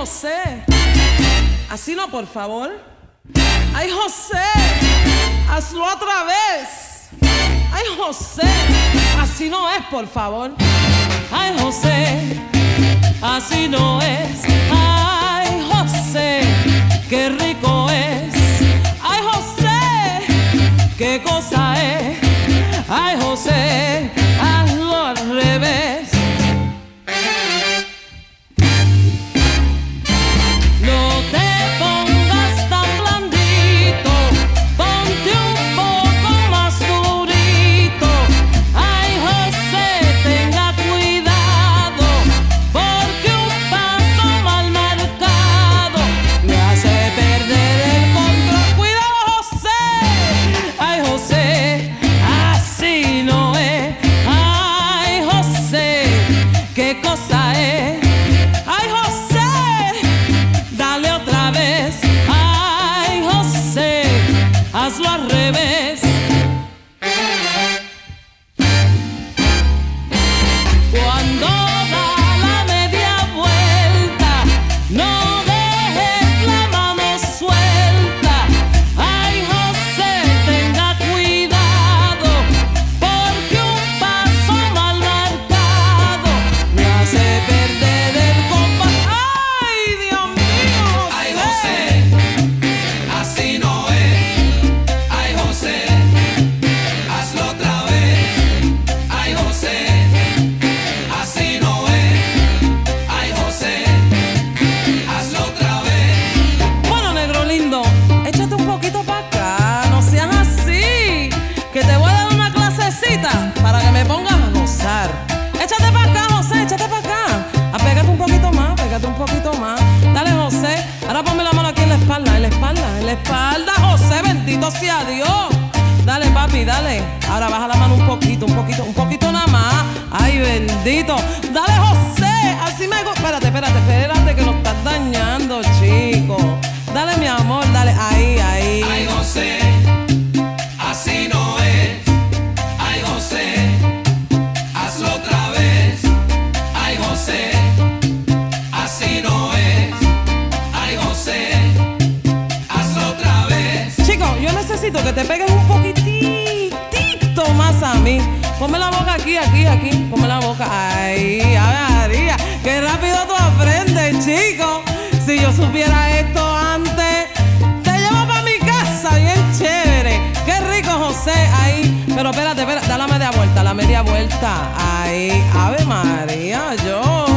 José. Así no, por favor. Ay, José. Hazlo otra vez. Ay, José. Así no es, por favor. Ay, José. Así no es. Ay, pongas a gozar. Échate para acá, José, échate para acá. Apégate un poquito más, pégate un poquito más. Dale, José. Ahora ponme la mano aquí en la espalda, en la espalda, en la espalda, José, bendito sea Dios. Dale, papi, dale. Ahora baja la mano un poquito, un poquito, un poquito nada más. Ay, bendito. Dale, que te pegues un poquitito más a mí. Ponme la boca aquí, aquí, aquí. Ponme la boca. Ahí, Ave María. Qué rápido tú aprendes, chico. Si yo supiera esto antes, te llevo para mi casa, bien chévere. Qué rico, José. Ahí. Pero espérate, espérate, da la media vuelta, la media vuelta. Ahí, Ave María, yo.